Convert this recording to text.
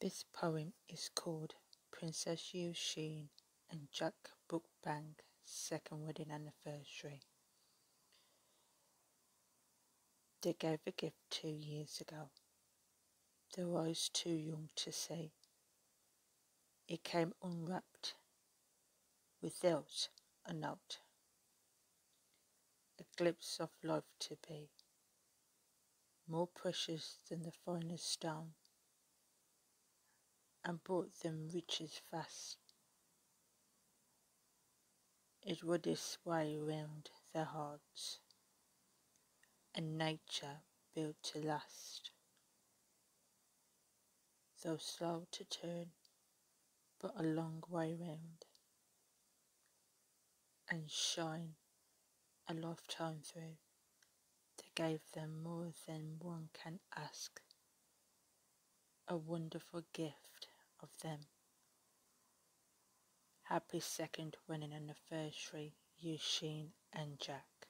This poem is called Princess Eugenie and Jack Brooksbank's second wedding anniversary. They gave a gift two years ago. Were always too young to see. It came unwrapped, without a note, a glimpse of life to be, more precious than the finest stone and brought them riches fast. It would this way round their hearts, and nature built to last. Though slow to turn, but a long way round, and shine a lifetime through, that gave them more than one can ask, a wonderful gift of them. Happy second wedding anniversary, Eugenie and Jack.